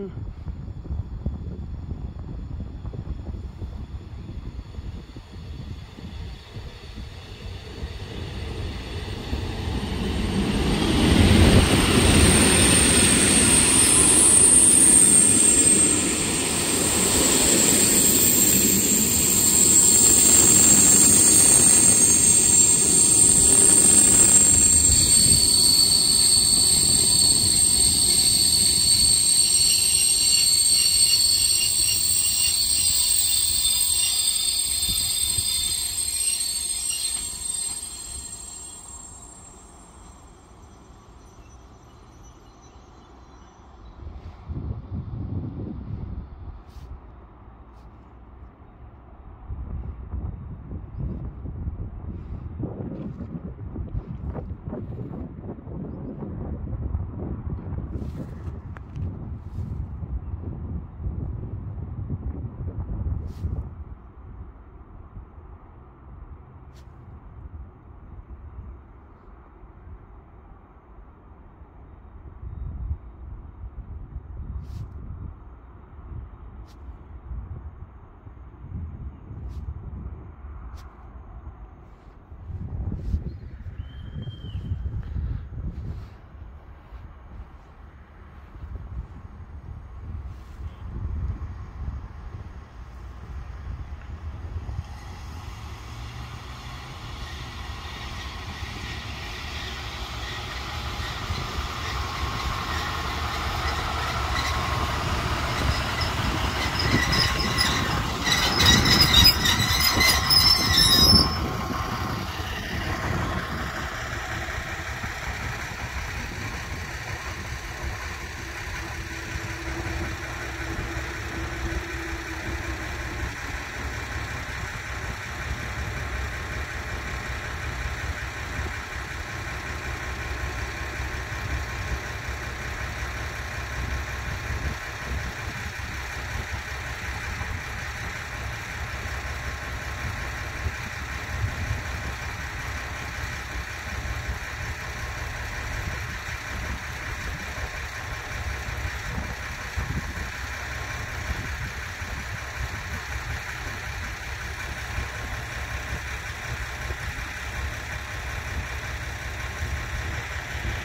Mm.